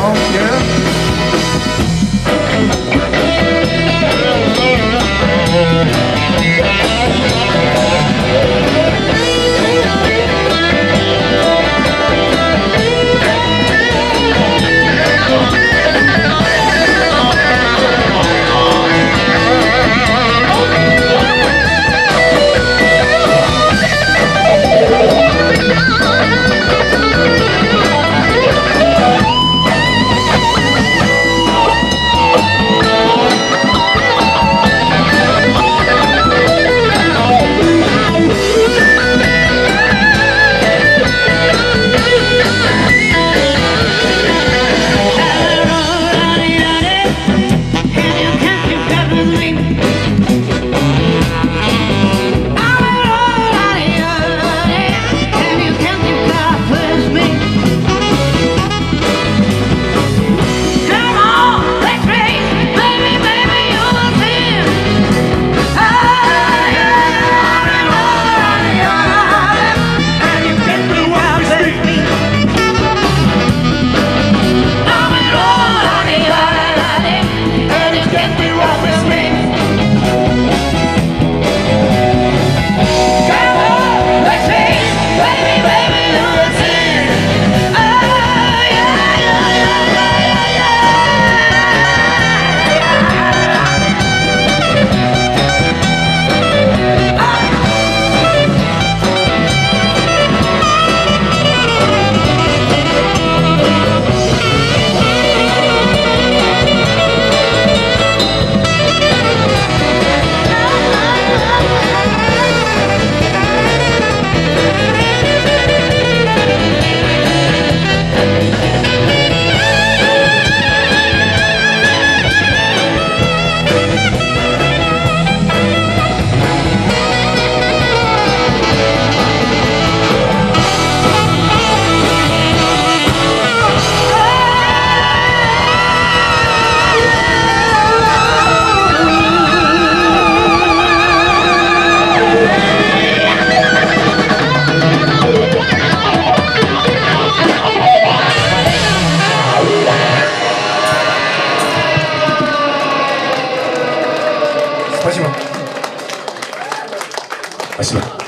on, yeah. Спасибо.